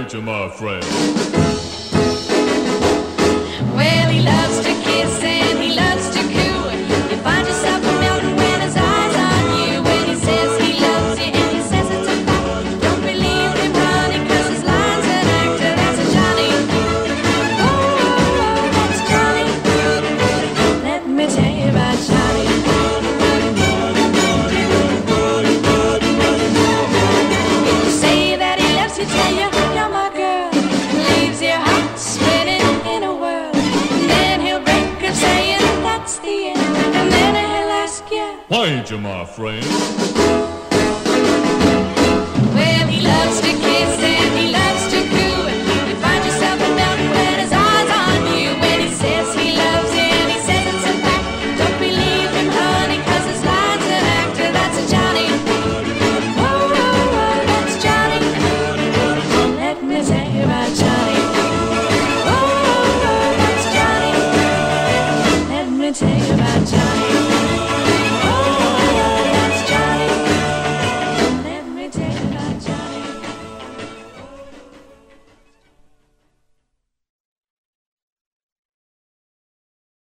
Wait, my friend. Ask you, my friend.